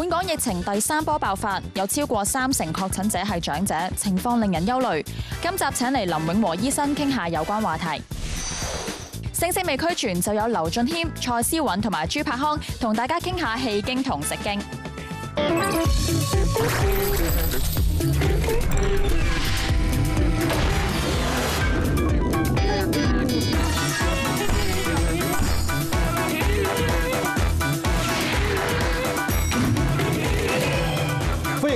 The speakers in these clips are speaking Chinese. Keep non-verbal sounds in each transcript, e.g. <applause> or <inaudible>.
本港疫情第三波爆發，有超過三成確診者係長者，情況令人憂慮。今集請嚟林永和醫生傾下有關話題。聲聲未俱全，就有劉俊謙、蔡思韻同埋朱柏康同大家傾下氣經同食經。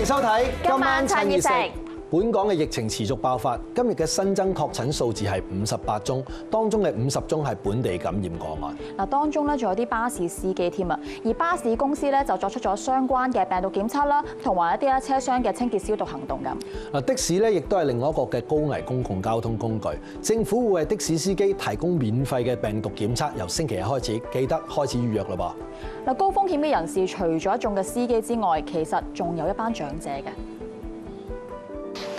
收睇今晚趁熱食。本港嘅疫情持續爆發，今日嘅新增確診數字係五十八宗，當中嘅五十宗係本地感染個案。嗱，當中咧仲有啲巴士司機添啊，而巴士公司咧就作出咗相關嘅病毒檢測啦，同埋一啲咧車廂嘅清潔消毒行動咁。嗱，的士咧亦都係另外一個嘅高危公共交通工具，政府會為的士司機提供免費嘅病毒檢測，由星期日開始，記得開始預約啦噃。嗱，高風險嘅人士除咗一眾嘅司機之外，其實仲有一班長者嘅。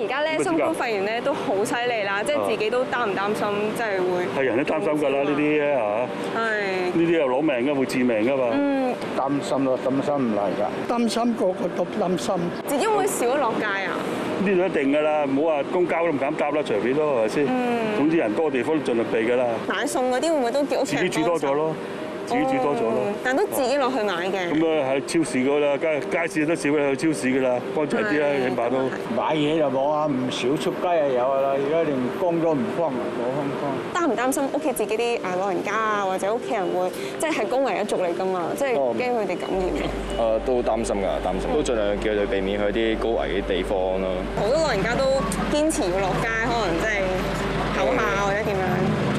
而家咧新冠肺炎咧都好犀利啦，即係自己都擔唔擔心，即係會係人都擔心㗎啦，呢啲咧嚇，係呢啲又攞命㗎，會致命㗎嘛。嗯，擔心咯，擔心唔嚟㗎，擔心個個都擔心。自己會唔會少咗落街啊？呢度一定㗎啦，唔好話公交都唔敢搭啦，隨便咯係咪先？嗯總之人多地方都盡量避㗎啦。買餸嗰啲會唔會都叫屋企自己人煮多咗咯，自己煮多咗咯。哦但都自己落去買嘅。咁啊喺超市嗰啦，街街市都少啦，去超市噶啦，幫襯啲啦，係起碼都。買嘢就冇啊，唔少出街啊有㗎啦。而家連工都唔幫，冇空幫。擔唔擔心屋企自己啲啊老人家啊，或者屋企人會即係係高危一族嚟噶嘛，即係哦驚佢哋感染。誒都擔心㗎，擔心都盡量叫佢哋避免去啲高危嘅地方咯。好多老人家都堅持要落街，可能即係唞下或者點樣。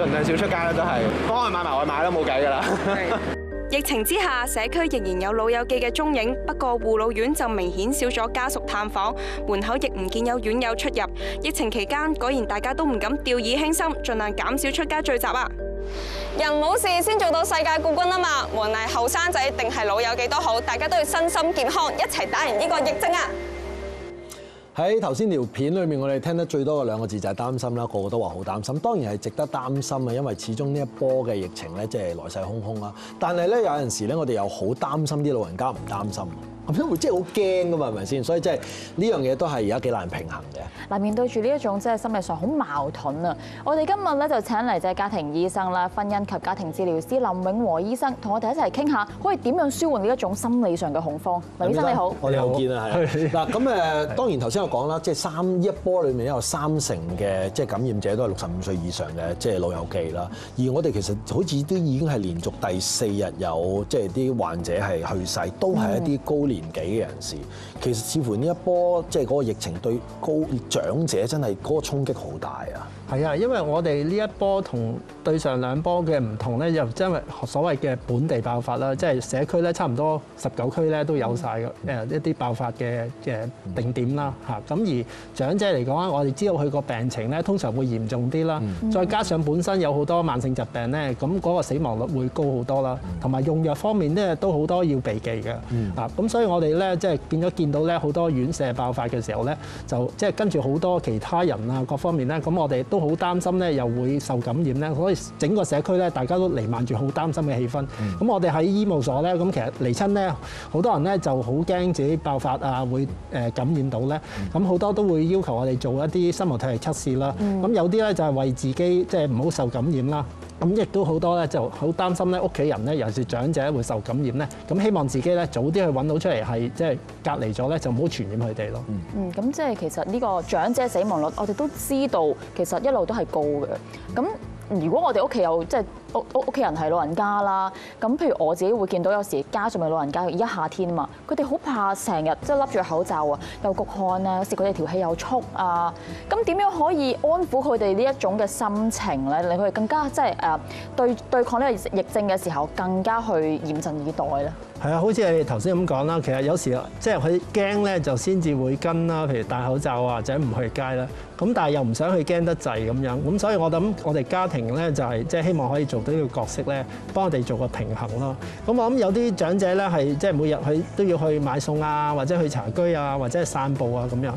盡量少出街啦，都係幫佢買埋外賣都冇計㗎啦。<laughs> 疫情之下，社區仍然有老友記嘅蹤影，不過護老院就明顯少咗家屬探訪，門口亦唔見有院友出入。疫情期間，果然大家都唔敢掉以輕心，盡量減少出街聚集啊！人冇事先做到世界冠軍啊嘛！無論係後生仔定係老友記都好，大家都要身心健康，一齊打贏呢個疫症啊！喺頭先條片裏面，我哋聽得最多嘅兩個字就係擔心啦，個個都話好擔心。當然係值得擔心啊，因為始終呢一波嘅疫情咧，即係來勢洶洶啦。但係咧，有陣時咧，我哋又好擔心啲老人家唔擔心，咁樣會即係好驚噶嘛，係咪先？所以即係呢樣嘢都係而家幾難平衡嘅。嗱，面對住呢一種即係心理上好矛盾啊！我哋今日咧就請嚟即係家庭醫生啦，婚姻及家庭治療師林永和醫生，同我哋一齊傾下，可以點樣舒緩呢一種心理上嘅恐慌。林醫生你好，我哋又見啦，係 <laughs> 嗱咁誒，當然頭先我講啦，即係三一波裏面有三成嘅即係感染者都係六十五歲以上嘅即係老友記啦。而我哋其實好似都已經係連續第四日有即係啲患者係去世，都係一啲高年紀嘅人士。其實似乎呢一波即係嗰個疫情對高長者真係嗰個衝擊好大啊！係啊，因為我哋呢一波同對上兩波嘅唔同咧，就因為所謂嘅本地爆發啦，即係社區咧差唔多十九區咧都有晒嘅誒一啲爆發嘅嘅定點啦嚇。咁而長者嚟講啊，我哋知道佢個病情咧通常會嚴重啲啦，再加上本身有好多慢性疾病咧，咁嗰個死亡率會高好多啦，同埋用藥方面咧都好多要避忌嘅啊。咁所以我哋咧即係變咗見到咧好多院舍爆發嘅時候咧，就即係跟住好多其他人啊各方面咧，咁我哋都好擔心咧，又會受感染咧，所以整個社區咧，大家都瀰漫住好擔心嘅氣氛。咁、嗯我哋喺醫務所咧，咁其實嚟親咧，好多人咧就好驚自己爆發啊，會誒感染到咧。咁好多都會要求我哋做一啲生物體嚟測試啦。咁有啲咧就係為自己即係唔好受感染啦。咁亦都好多咧就好擔心咧屋企人咧，尤其是長者會受感染咧。咁希望自己咧早啲去揾到出嚟係即係隔離咗咧，就唔好傳染佢哋咯。嗯，咁即係其實呢個長者死亡率，我哋都知道其實一路都係高嘅。咁如果我哋屋企有即係屋屋企人係老人家啦，咁譬如我自己會見到有時家上面老人家，而家夏天啊嘛，佢哋好怕成日即係笠住口罩啊，又焗汗啊，有時佢哋條氣又促啊，咁點樣可以安撫佢哋呢一種嘅心情咧，令佢哋更加即係誒對對抗呢個疫症嘅時候更加去嚴陣以待咧？係啊，好似你頭先咁講啦，其實有時即係佢驚咧，就先至會跟啦，譬如戴口罩啊，或者唔去街啦。咁但係又唔想去驚得滯咁樣，咁所以我諗我哋家庭咧就係即係希望可以做到呢個角色咧，幫我哋做個平衡咯。咁我諗有啲長者咧係即係每日去都要去買餸啊，或者去茶居啊，或者係散步啊咁樣。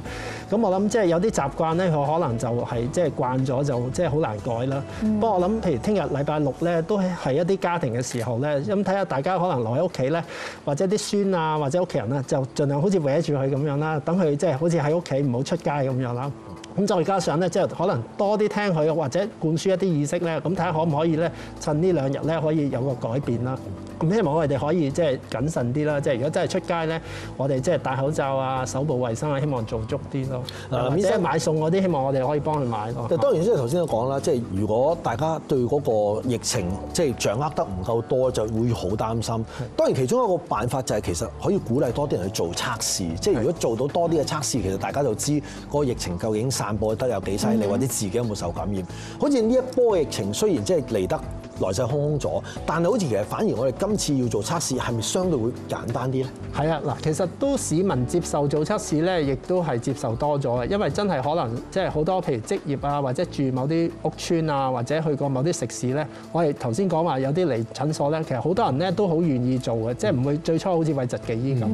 咁我諗即係有啲習慣咧，佢可能就係即係慣咗就即係好難改啦。不過我諗譬如聽日禮拜六咧，都係一啲家庭嘅時候咧，咁睇下大家可能留喺屋企咧，或者啲孫啊，或者屋企人咧，就盡量好似搲住佢咁樣啦，等佢即係好似喺屋企唔好出街咁樣啦。咁再加上咧，即係可能多啲聽佢，或者灌輸一啲意識咧，咁睇下可唔可以咧，趁呢兩日咧可以有個改變啦。咁希望我哋可以即係謹慎啲啦，即係如果真係出街咧，我哋即係戴口罩啊、手部衛生啊，希望做足啲咯。嗱或者買餸嗰啲，希望我哋可以幫佢買咯。當然，即係頭先都講啦，即係如果大家對嗰個疫情即係掌握得唔夠多，就會好擔心。當然，其中一個辦法就係其實可以鼓勵多啲人去做測試。即係如果做到多啲嘅測試，其實大家就知嗰個疫情究竟散播得有幾犀利，或者自己有冇受感染。好似呢一波疫情，雖然即係嚟得來勢洶洶咗，但係好似其實反而我哋今次要做測試，係咪相對會簡單啲咧？係啊，嗱，其實都市民接受做測試咧，亦都係接受多咗嘅，因為真係可能即係好多譬如職業啊，或者住某啲屋村啊，或者去過某啲食肆咧，我哋頭先講話有啲嚟診所咧，其實好多人咧都好願意做嘅，即係唔會最初好似諱疾忌醫咁。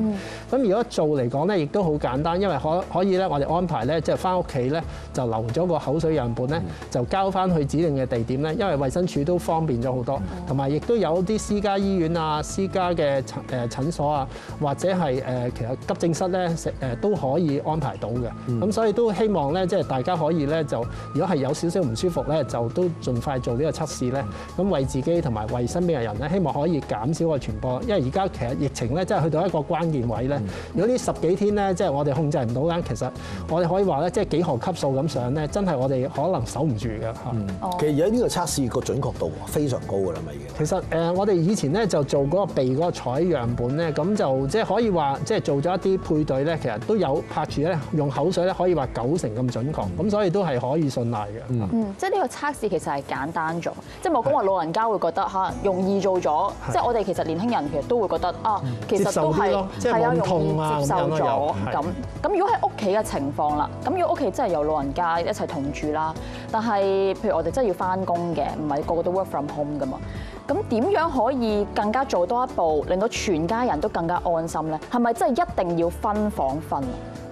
咁、如果做嚟講咧，亦都好簡單，因為可可以咧，我哋安排咧，即係翻屋企咧就留咗個口水樣本咧，就交翻去指定嘅地點咧，因為衛生署都方便咗好多，同埋亦都有啲私家醫院啊、私家嘅診誒診所啊，或者係誒其實急症室咧食誒都可以安排到嘅。咁、所以都希望咧，即係大家可以咧就如果係有少少唔舒服咧，就都盡快做呢個測試咧，咁為自己同埋為身邊嘅人咧，希望可以減少個傳播。因為而家其實疫情咧，真係去到一個關鍵位咧。如果呢十幾天咧，即係我哋控制唔到咧，其實我哋可以話咧，即係幾何級數咁上咧，真係我哋可能守唔住嘅嚇。其實而家呢個測試個準確度非常高㗎啦，咪已經。其實誒，我哋以前咧就做嗰個鼻嗰個採樣本咧，咁就即係可以話，即係做咗一啲配對咧，其實都有拍住咧，用口水咧可以話九成咁準確，咁所以都係可以信賴嘅。嗯，即係呢個測試其實係簡單咗，即係冇講話老人家會覺得嚇容易做咗，即係我哋其實年輕人其實都會覺得啊，其實都係咯即係係啊，痛啊接受咗咁。咁如果喺屋企嘅情況啦，咁如果屋企真係有老人家一齊同住啦，但係譬如我哋真係要翻工嘅，唔係個個都 work from home 噶嘛。咁點樣可以更加做多一步，令到全家人都更加安心咧？係咪真係一定要分房瞓？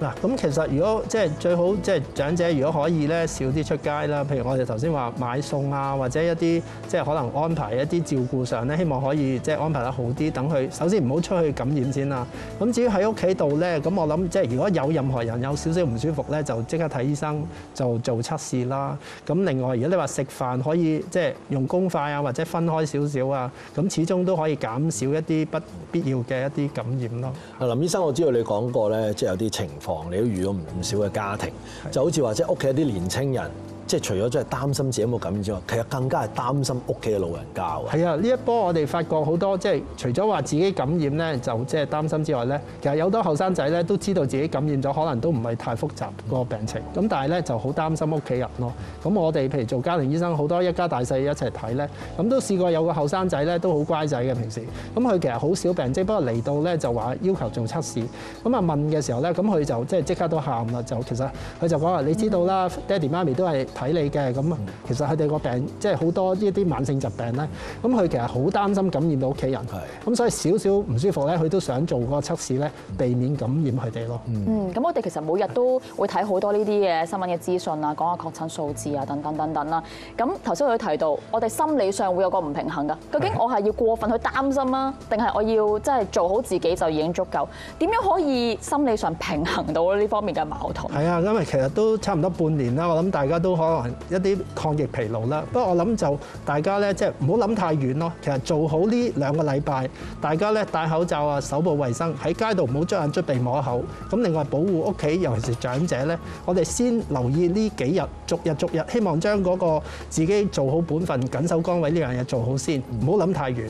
嗱，咁其實如果即係最好，即係長者如果可以咧少啲出街啦，譬如我哋頭先話買餸啊，或者一啲即係可能安排一啲照顧上咧，希望可以即係安排得好啲，等佢首先唔好出去感染先啦。咁至於喺屋企度咧，咁我諗即係如果有任何人有少少唔舒服咧，就即刻睇醫生就做測試啦。咁另外，如果你話食飯可以即係用公筷啊，或者分開少少啊，咁始終都可以減少一啲不必要嘅一啲感染咯。啊，林醫生，我知道你講過咧，即係有啲情況，你都遇到唔唔少嘅家庭，就好似話即係屋企一啲年青人，即係除咗真係擔心自己有冇感染之外，其實更加係擔心屋企嘅老人家喎。係啊，呢一波我哋發覺好多即係除咗話自己感染咧，就即係擔心之外咧，其實有好多後生仔咧都知道自己感染咗，可能都唔係太複雜個病情，咁但係咧就好擔心屋企人咯。咁我哋譬如做家庭醫生，好多一家大細一齊睇咧，咁都試過有個後生仔咧都好乖仔嘅平時，咁佢其實好少病徵，不過嚟到咧就話要求做測試，咁啊問嘅時候咧，咁佢就即係即刻都喊啦，就其實佢就講話你知道啦，爹哋媽咪都係睇你嘅，咁啊其實佢哋個病即係好多呢啲慢性疾病咧，咁佢其實好擔心感染到屋企人，咁所以少少唔舒服咧，佢都想做個測試咧，避免感染佢哋咯。嗯，咁我哋其實每日都會睇好多呢啲嘅新聞嘅資訊啊，講下確診數字啊，等等等等啦。咁頭先我都提到，我哋心理上會有個唔平衡噶。究竟我係要過分去擔心啊，定係我要即係做好自己就已經足夠？點樣可以心理上平衡到呢方面嘅矛盾？係啊，因為其實都差唔多半年啦，我諗大家都可能一啲抗疫疲勞啦。不過我諗就大家咧，即係唔好諗太遠咯。其實做好呢兩個禮拜，大家咧戴口罩啊、手部衛生，喺街度唔好捽眼捽鼻摸口。咁另外保護屋企，尤其是長者咧，我哋先留意呢幾日，逐日逐日，希望將嗰個自己做好本分、緊守崗位呢樣嘢做好先，唔好諗太遠。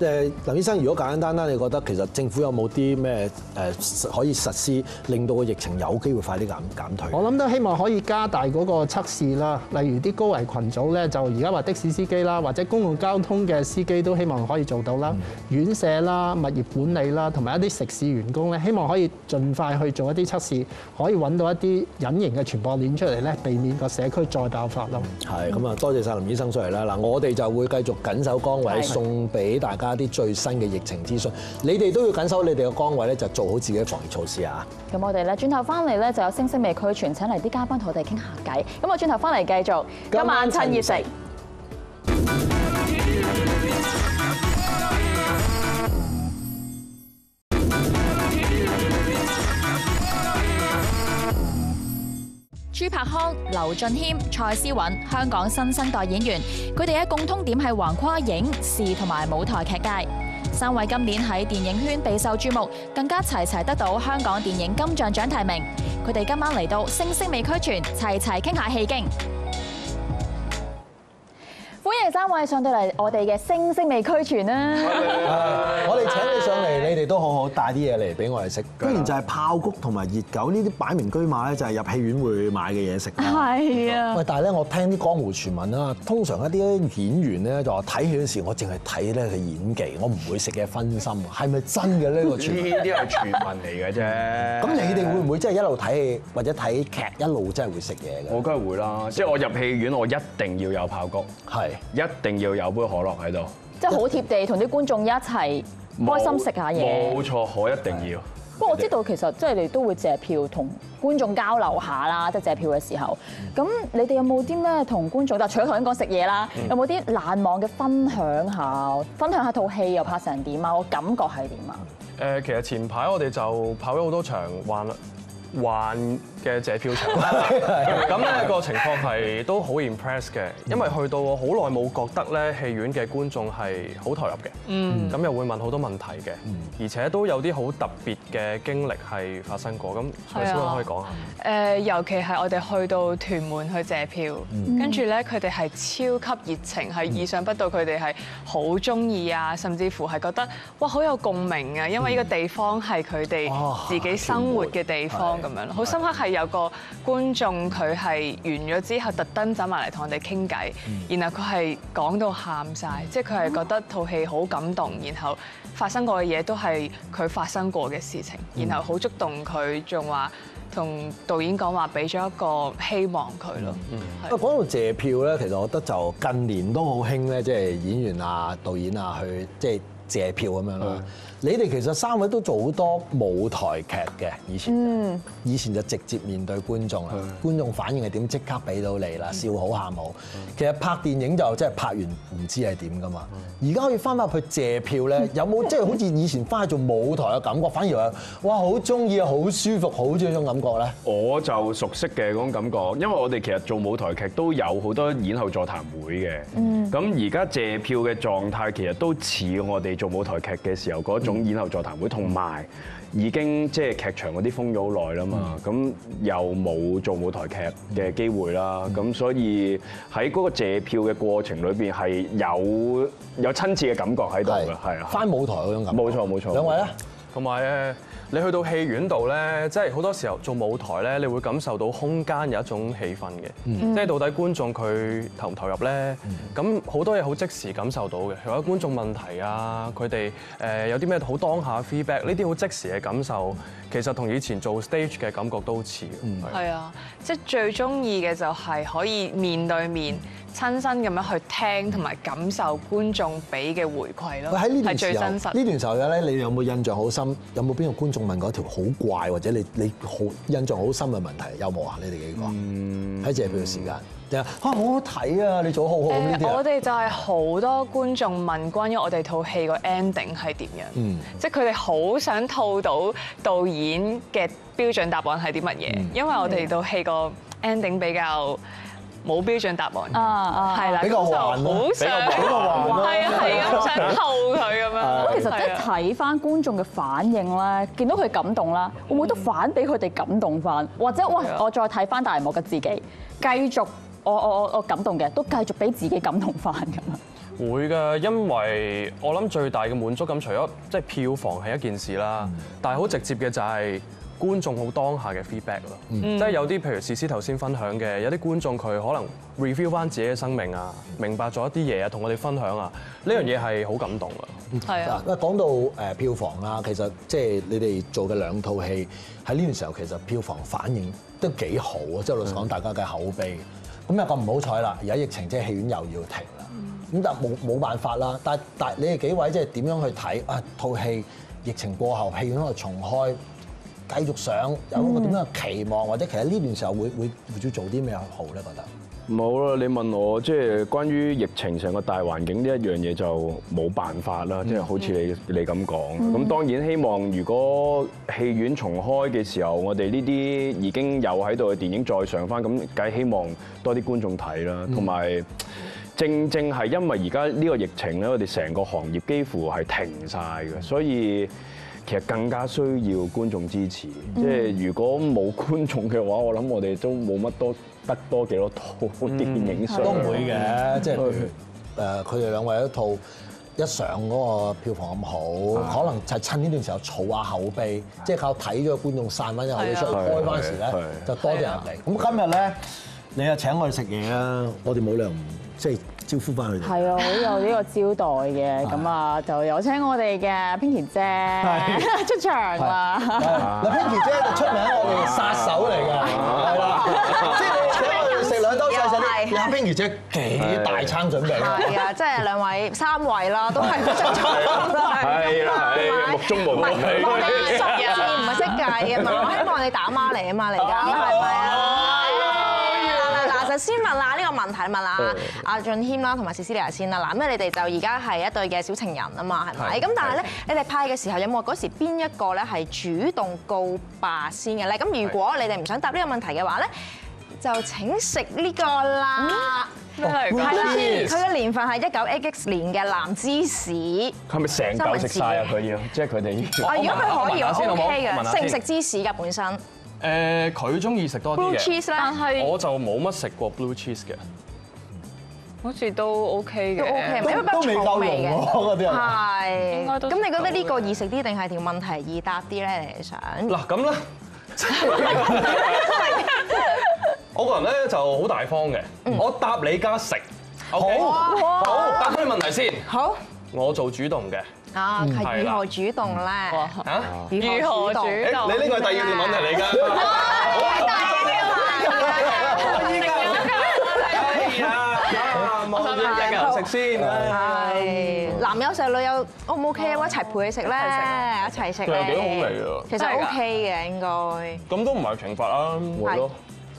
誒林醫生，如果簡簡單單，你覺得其實政府有冇啲咩誒可以實施，令到個疫情有機會快啲減減退？我諗都希望可以加大嗰個測試啦，例如啲高危群組咧，就而家話的士司機啦，或者公共交通嘅司機都希望可以做到啦。院舍啦、物業管理啦，同埋一啲食肆員工咧，希望可以盡快去做一啲測試，可以揾到一啲隱形嘅傳播鏈出嚟咧，避免個社區再爆發咯。係咁啊，多謝晒林醫生出嚟啦。嗱，我哋就會繼續緊守崗位，送俾大家啲最新嘅疫情資訊。你哋都要緊守你哋嘅崗位咧，就做好自己嘅防疫措施啊！咁我哋咧轉頭翻嚟咧就有星星未區全請嚟啲嘉賓同我哋傾下偈。咁我轉頭翻嚟繼續，今晚趁熱食。刘俊谦、蔡思韻，香港新生代演员，佢哋嘅共通点系横跨影视同埋舞台剧界。三位今年喺电影圈备受注目，更加齐齐得到香港电影金像奖提名。佢哋今晚嚟到星星未俱全》，齐齐倾下戲經。歡迎三位上到嚟我哋嘅星星味俱全啦！<laughs> 我哋請你上嚟，你哋都好好帶啲嘢嚟俾我哋食。<laughs> 居然就係爆谷同埋熱狗呢啲擺明居馬咧，就係入戲院會買嘅嘢食啦。係啊，喂，但係咧，我聽啲江湖傳聞啦，通常一啲演員咧就話睇戲嗰時，我淨係睇咧佢演技，我唔會食嘅分心。係咪真嘅呢個傳聞？<laughs> 呢啲係傳聞嚟嘅啫。咁你哋會唔會即係一路睇戲或者睇劇一路真係會食嘢嘅？我梗係會啦，即係我入戲院，我一定要有爆谷，係。一定要有杯可樂喺度。即係好貼地，同啲觀眾一齊開心食下嘢。冇錯，可一定要。不過我知道其實即係你都會借票同觀眾交流下啦，即係借票嘅時候。咁你哋有冇啲咩同觀眾？但係除咗頭先講食嘢啦，有冇啲難忘嘅分享下？分享下套戲又拍成點啊？我感覺係點啊？誒，其實前排我哋就跑咗好多場環環嘅借票場 <laughs> 啦。咁咧個情況係都好 impress 嘅，因為去到我好耐冇覺得咧戲院嘅觀眾係好投入嘅。嗯。咁又會問好多問題嘅，而且都有啲好特別嘅經歷係發生過。咁蔡思可以講下。誒，尤其係我哋去到屯門去借票，跟住咧佢哋係超級熱情，係意想不到佢哋係好中意啊，甚至乎係覺得哇好有共鳴啊，因為呢個地方係佢哋自己生活嘅地方咁樣咯。好深刻係有個觀眾佢係完咗之後特登走埋嚟同我哋傾偈，然後佢係講到喊晒，即係佢係覺得套戲好感動，然後發生過嘅嘢都係佢發生過嘅事情，然後好觸動佢，仲話。同導演講話，俾咗一個希望佢咯。啊，講到借票咧，其實我覺得就近年都好興咧，即係演員啊、導演啊去即係借票咁樣啦。你哋其實三位都做好多舞台劇嘅，以前，嗯以前就直接面對觀眾啦，觀眾反應係點，即刻俾到你啦，笑好喊好。其實拍電影就即係拍完唔知係點噶嘛。而家可以翻返去借票咧，<laughs> 有冇即係好似以前翻去做舞台嘅感覺？反而話哇好中意啊，好舒服，好中意呢種感覺咧。我就熟悉嘅嗰種感覺，因為我哋其實做舞台劇都有好多演後座談會嘅。咁而家借票嘅狀態其實都似我哋做舞台劇嘅時候嗰種演後座談會，同埋已經即係劇場嗰啲封咗好耐啦嘛。咁又冇做舞台劇嘅機會啦。咁所以喺嗰個借票嘅過程裏邊係有有親切嘅感覺喺度嘅，係啊。翻舞台嗰種感覺。冇錯冇錯。兩位咧？同埋誒，你去到戲院度咧，即係好多時候做舞台咧，你會感受到空間有一種氣氛嘅，即係到底觀眾佢投唔投入咧？咁好多嘢好即時感受到嘅，有啲觀眾問題啊，佢哋誒有啲咩好當下 feedback，呢啲好即時嘅感受，其實同以前做 stage 嘅感覺都好似嘅。係係啊，即係最中意嘅就係可以面對面。親身咁樣去聽同埋感受觀眾俾嘅回饋咯，喺呢係段時候，最真實。呢段時候咧，你有冇印象好深？有冇邊個觀眾問過一條好怪或者你你好印象好深嘅問題？有冇啊？你哋幾個喺借票嘅時間，啊好好睇啊！你做得好好咁呢啲啊我哋就係好多觀眾問關於我哋套戲個 ending 係點樣，嗯即係佢哋好想套到導演嘅標準答案係啲乜嘢，因為我哋套戲個 ending 比較。冇標準答案，啊啊係啦，比較好想比較係啊係咁想套佢咁樣。咁其實即係係啊。睇翻觀眾嘅反應咧，見到佢感動啦，會唔會都反俾佢哋感動翻？或者喂，我再睇翻大幕嘅自己，繼續我我我我感動嘅，都繼續俾自己感動翻咁啊！會㗎，因為我諗最大嘅滿足感，除咗即係票房係一件事啦，但係好直接嘅就係觀眾好當下嘅 feedback 咯。即係有啲譬如詩詩頭先分享嘅，有啲觀眾佢可能 review 翻自己嘅生命啊，明白咗一啲嘢啊，同我哋分享啊，呢樣嘢係好感動㗎。係啊嗱，，講到誒票房啦，其實即係你哋做嘅兩套戲喺呢段時候，其實票房反應都幾好啊！即係老實講，大家嘅口碑。咁又咁唔好彩啦，而家疫情即係戲院又要停啦。咁但係冇冇辦法啦。但係但係你哋幾位即係點樣去睇啊套戲？疫情過後，戲院可能重開，繼續上，有一個點樣嘅期望，或者其實呢段時候會會會要做啲咩好咧？覺得？冇啦，你問我即係關於疫情成個大環境呢一樣嘢就冇辦法啦，即係好似你你咁講。咁當然希望如果戲院重開嘅時候，我哋呢啲已經有喺度嘅電影再上翻，咁梗係希望多啲觀眾睇啦，同埋。正正係因為而家呢個疫情咧，我哋成個行業幾乎係停晒嘅，所以其實更加需要觀眾支持。即係如果冇觀眾嘅話，我諗我哋都冇乜多得多幾多套 <laughs> 電影上。都唔會嘅，即係譬如誒，佢哋兩位一套一上嗰個票房咁好，可能就係趁呢段時候儲下口碑，即係靠睇咗個觀眾散翻之後，你出去開翻時咧就多啲人入嚟。咁今日咧，你又請我哋食嘢啊，我哋冇理由唔即係招呼翻佢哋。係啊，好有呢個招待嘅，<laughs> 咁啊就有請我哋嘅 Pinky 姐係 <laughs> 出場啦。嗱，Pinky 姐就出名我哋殺手嚟㗎，係啦，<laughs> 即係你請我哋食兩兜細細啲，你睇 Pinky 姐幾大餐準備啊？係啊，即係兩位三位啦，都係出場啦。係啦，係目中無唔係人。我哋熟字唔係識計啊嘛，我希望你打孖嚟啊嘛，嚟㗎係咪啊？先問下呢個問題，問下阿俊謙啦，同埋 Cecilia 先啦。嗱，咁你哋就而家係一對嘅小情人啊嘛，係咪？咁但係咧，你哋派嘅時候有冇嗰時邊一個咧係主動告白先嘅咧？咁如果你哋唔想答呢個問題嘅話咧，就請食呢個啦。係啦，佢嘅年份係一九 XX 年嘅藍芝士。係咪成嚿食晒啊？佢要，即係佢哋要。啊，如果佢可以，我 OK 嘅。食唔食芝士㗎本身誒，佢中意食多啲嘅，cheese 但咧係我就冇乜食過 blue cheese 嘅。好似都 OK 嘅，都 OK，因為都未夠味嘅。嗰啲人。係。應該都咁你覺得呢個易食啲定係條問題易答啲咧？你想？嗱咁啦，<laughs> 我個人咧就好大方嘅，我答你加食，OK？好，答翻你問題先。好。我做主動嘅，啊，係如何主動咧？嚇？如如何主動？你呢個係第二條問題嚟㗎。<laughs> 係啊，望住一人食先。係男友食女友 O 唔 OK 啊？我一齊陪你食咧，一齊食其實幾好味咧。啊！其實 OK 嘅應該。咁都唔係懲罰啦，會咯。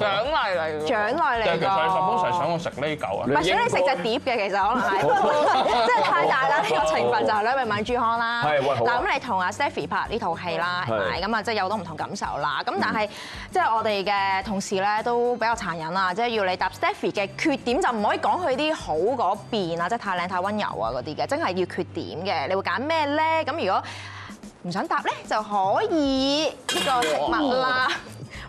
獎勵嚟㗎。獎勵嚟㗎其實。想我食呢嚿啊唔。係想你食隻碟嘅，其實可能係，即係太大啦！呢個懲罰就係兩位米珠康啦。係喂好啊嗱，咁你同阿 Stephy 拍呢套戲啦，係咪？咁啊，即係有好多唔同感受啦。咁但係即係我哋嘅同事咧都比較殘忍啦，即係要你答 Stephy 嘅缺點就唔可以講佢啲好嗰邊啊，即係太靚太温柔啊嗰啲嘅，真係要缺點嘅。你會揀咩咧？咁如果唔想答咧，就可以呢個食物啦。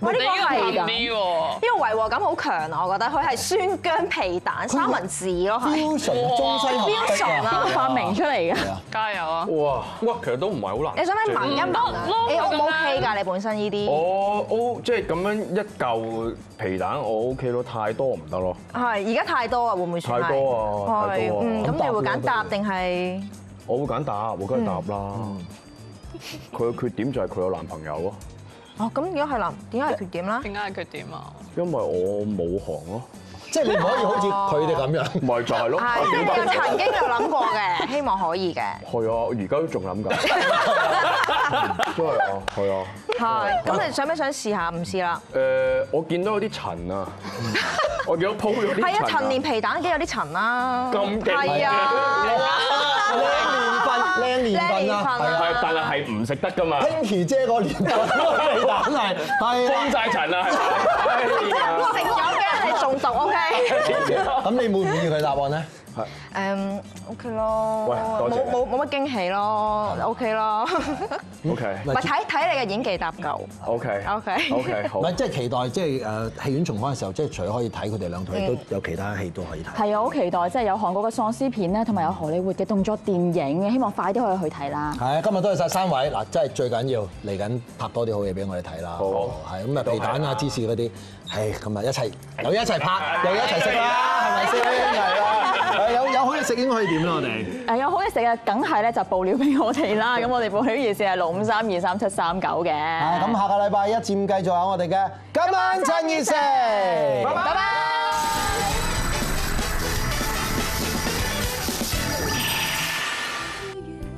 喂，呢個係呢個㗎。呢個違和感好強啊！我覺得佢係酸薑皮蛋三文治咯，係 fusion 中西合璧 fusion 啊！發明出嚟嘅。加油啊！哇哇，其實都唔係好難。你想唔想聞一聞啊？你 O 唔 OK 㗎？你本身呢啲我 O 即係咁樣一嚿皮蛋，我 OK 咯，太多唔得咯。係而家太多啊，會唔會算太多啊太多啊咁你會揀答定係？我會揀答，我梗係答啦。佢嘅缺點就係佢有男朋友咯，哦，咁如果係男，點解係缺點咧？點解係缺點啊？因為我冇行咯，即係你唔可以好似佢哋咁樣。咪就係咯。係，即係你有曾經有諗過嘅，希望可以嘅。係啊，而家都仲諗緊。<laughs> 真係啊，係啊。係，咁你想唔想試下？唔試啦。誒，我見到有啲塵啊，我見到鋪咗啲塵係啊，陳年皮蛋已經有啲塵啦。咁勁係啊。靚年份，啊，係啊。係，但係係唔食得噶嘛，Pinky 姐個年份嗰個皮蛋係係封晒塵啦，係咪？哎呀食咗嘅。你中毒，OK？<laughs> 咁你滿唔滿意佢答案咧？誒，OK 咯，喂冇冇冇乜驚喜咯，OK 咯。OK 唔睇睇你嘅演技搭夠 OK OK OK 好。唔。係即係期待，即係誒戲院重開嘅時候，即係除咗可以睇佢哋兩套，都有其他戲都可以睇。係啊，好期待，即係有韓國嘅喪屍片咧，同埋有荷里活嘅動作電影，希望快啲可以去睇啦。係啊，今日多謝晒三位。嗱，真係最緊要嚟緊拍多啲好嘢俾我哋睇啦。好。係咁啊，皮蛋啊、芝士嗰啲，係咁啊，一齊又一齊拍，又一齊食啦，係咪先？係啦，誒有有好嘢食應該可以點啦，我哋。誒有好嘢食啊，梗係咧就報料俾我哋啦。咁我哋報料熱線係六五三二三七三九嘅。係咁，下個禮拜一至五繼續有我哋嘅今晚趁熱食，拜拜。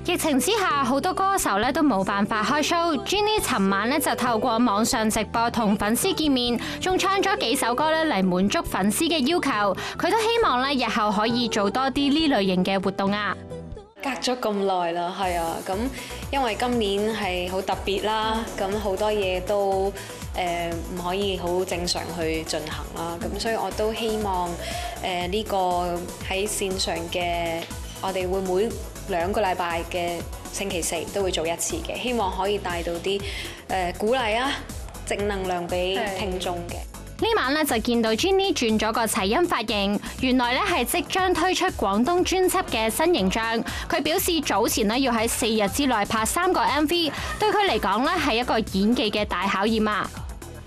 疫情之下，好多歌手咧都冇辦法開 show。Jennie 尋晚咧就透過網上直播同粉絲見面，仲唱咗幾首歌咧嚟滿足粉絲嘅要求。佢都希望咧日後可以做多啲呢類型嘅活動啊！隔咗咁耐啦，係啊，咁因為今年係好特別啦，咁好多嘢都誒唔可以好正常去進行啦，咁所以我都希望誒呢個喺線上嘅，我哋會每兩個禮拜嘅星期四都會做一次嘅，希望可以帶到啲誒鼓勵啊、正能量俾聽眾嘅。呢晚咧就見到 Jennie 轉咗個齊音髮型，原來咧係即將推出廣東專輯嘅新形象。佢表示早前咧要喺四日之內拍三個 MV，對佢嚟講咧係一個演技嘅大考驗啊！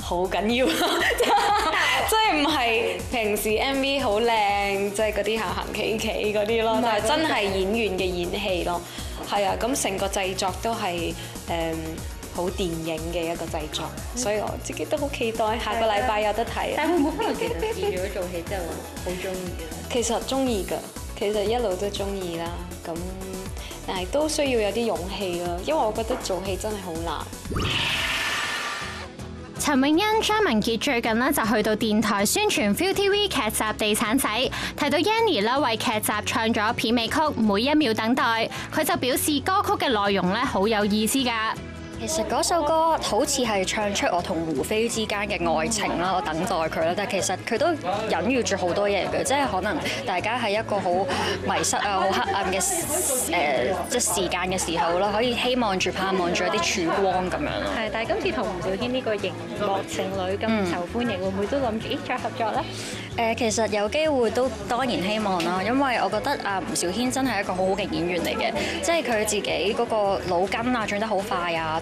好緊要，<laughs> 即係唔係平時 MV 好靚，即係嗰啲行行企企嗰啲咯，但係真係演員嘅演戲咯。係啊，咁成個製作都係誒好電影嘅一個製作，所以我自己都好期待下個禮拜有得睇。但會唔會可能其實試咗做戲之後好中意咧？其實中意㗎，其實一路都中意啦。咁但係都需要有啲勇氣咯，因為我覺得做戲真係好難。陳詠欣、張文傑最近呢就去到電台宣傳 Feel TV 劇集《地產仔》，提到 Yanny 啦為劇集唱咗片尾曲《每一秒等待》，佢就表示歌曲嘅內容咧好有意思噶。其實嗰首歌好似係唱出我同胡飛之間嘅愛情啦，我等待佢啦。但係其實佢都隱喻住好多嘢嘅，即係可能大家喺一個好迷失啊、好黑暗嘅誒即係時間嘅時候啦，可以希望住、盼望住一啲曙光咁樣咯。係，但係今次同吳小軒呢個熒幕情侶咁受歡迎，會唔會都諗住咦再合作咧？誒，其實有機會都當然希望啦，因為我覺得啊吳小軒真係一個好好嘅演員嚟嘅，即係佢自己嗰個腦筋啊轉得好快啊，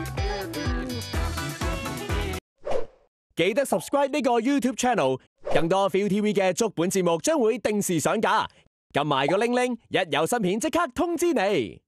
记得 subscribe 呢个 YouTube channel，更多 Feel TV 嘅足本节目将会定时上架。揿埋个铃铃，一有新片即刻通知你。